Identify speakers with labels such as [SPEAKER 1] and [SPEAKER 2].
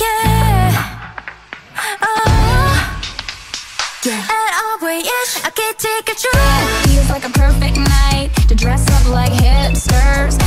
[SPEAKER 1] yeah. Oh. Yeah. And all we is I can take a trip.
[SPEAKER 2] Feels like a perfect night to dress up like hipsters